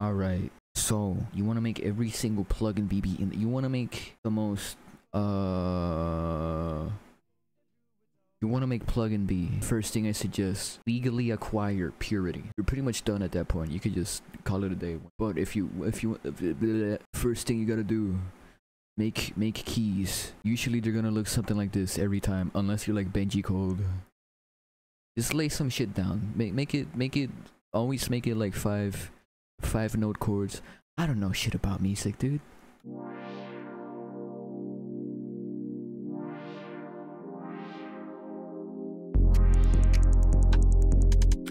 All right. So you want to make every single plugin BB in. You want to make the most. Uh. You want to make pluggnB. First thing I suggest: legally acquire Purity. You're pretty much done at that point. You could just call it a day. But if you, if you, first thing you gotta do, make make keys. Usually they're gonna look something like this every time, unless you're like Benji Code. Just lay some shit down. Make make it make it always make it like five five note chords. I don't know shit about music, dude.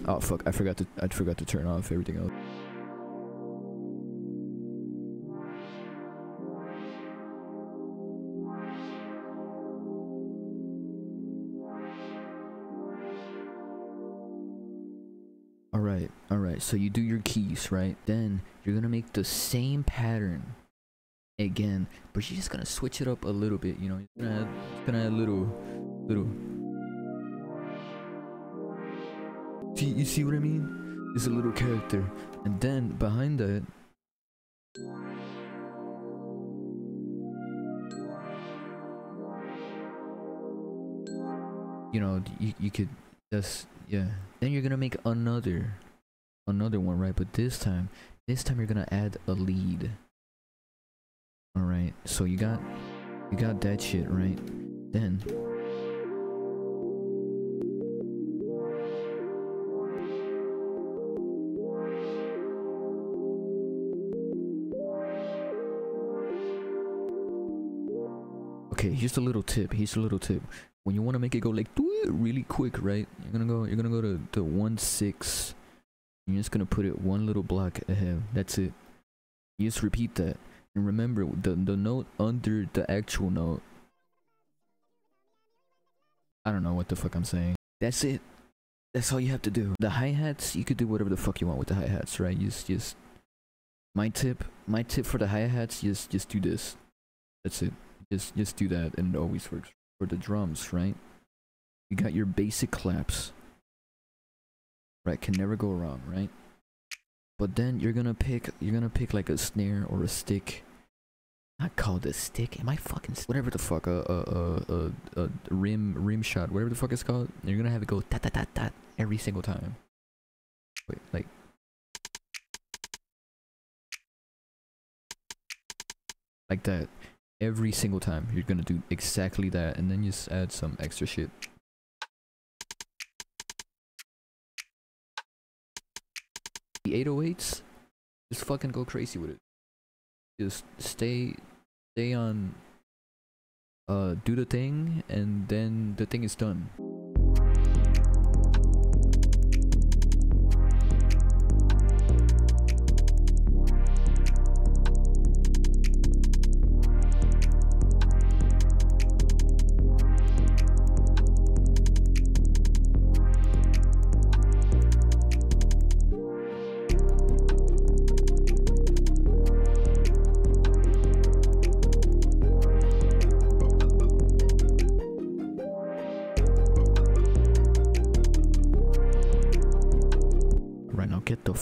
Oh fuck, I forgot to I forgot to turn off everything else. Alright, alright, so you do your keys, right? Then you're gonna make the same pattern again, but you're just gonna switch it up a little bit, you know? You're gonna add, gonna add a little, little. See, you see what I mean? It's a little character. And then behind that, you know, you, you could just, yeah. Then you're gonna make another, another one, right? But this time, this time you're gonna add a lead. All right. So you got, you got that shit, right? Then. Okay, here's a little tip. Here's a little tip. When you want to make it go like really quick, right? You're gonna go. You're gonna go to the one six. You're just gonna put it one little block ahead. That's it. You just repeat that, and remember the the note under the actual note. I don't know what the fuck I'm saying. That's it. That's all you have to do. The hi hats, you could do whatever the fuck you want with the hi hats, right? You just just. My tip, my tip for the hi hats, just just do this. That's it. Just just do that, and it always works for the drums, right? You got your basic claps. Right, can never go wrong, right? But then you're gonna pick you're gonna pick like a snare or a stick. Not called a stick. Am I fucking whatever the fuck a a a a, rim rim shot whatever the fuck it's called. You're gonna have it go ta ta ta ta every single time. Wait, like like that every single time. You're gonna do exactly that and then just add some extra shit. The 808s just fucking go crazy with it. Just stay stay on uh do the thing and then the thing is done